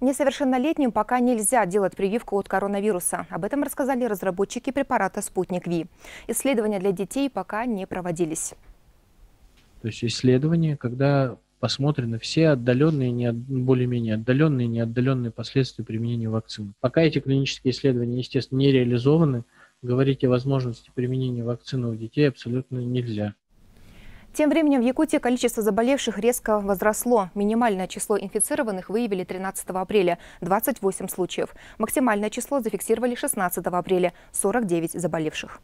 Несовершеннолетним пока нельзя делать прививку от коронавируса. Об этом рассказали разработчики препарата «Спутник Ви». Исследования для детей пока не проводились. То есть исследования, когда посмотрены все отдаленные, не более-менее отдаленные, неотдаленные последствия применения вакцины. Пока эти клинические исследования, естественно, не реализованы, говорить о возможности применения вакцины у детей абсолютно нельзя. Тем временем в Якутии количество заболевших резко возросло. Минимальное число инфицированных выявили 13 апреля – 28 случаев. Максимальное число зафиксировали 16 апреля – 49 заболевших.